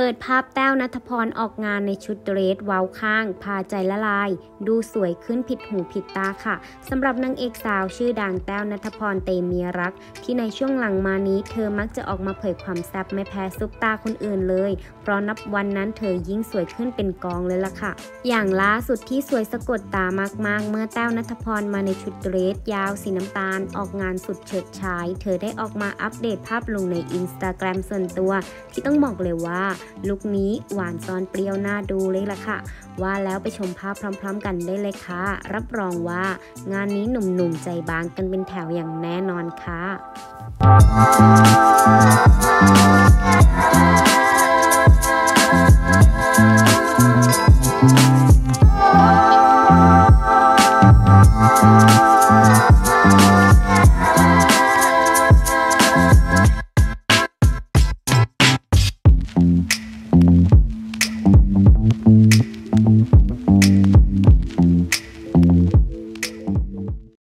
เปิดภาพแต้วนัทพรออกงานในชุดเดรสเว้าข้าง พาใจละลาย ดูสวยขึ้นผิดหูผิดตาค่ะสำหรับนางเอกสาวชื่อดังแต้วนัทพรเตมีรัก ที่ในช่วงหลังมานี้เธอมักจะออกมาเผยความแซ่บไม่แพ้ซุปตาคนอื่นเลย เพราะนับวันนั้นเธอยิ่งสวยขึ้นเป็นกองเลยล่ะค่ะ อย่างล่าสุดที่สวยสะกดตามากๆ เมื่อแต้วนัทพรมาในชุดเดรสยาวสีน้ำตาล ออกงานสุดเฉิดฉาย เธอได้ออกมาอัปเดตภาพลงในอินสตาแกรมส่วนตัว ที่ต้องบอกเลยว่าลุคนี้หวานซอนเปรี้ยวน่าดูเลยล่ะค่ะ ว่าแล้วไปชมภาพพร้อม ๆ กันได้เลยค่ะ รับรองว่างานนี้หนุ่มๆใจบางกันเป็นแถวอย่างแน่นอนค่ะ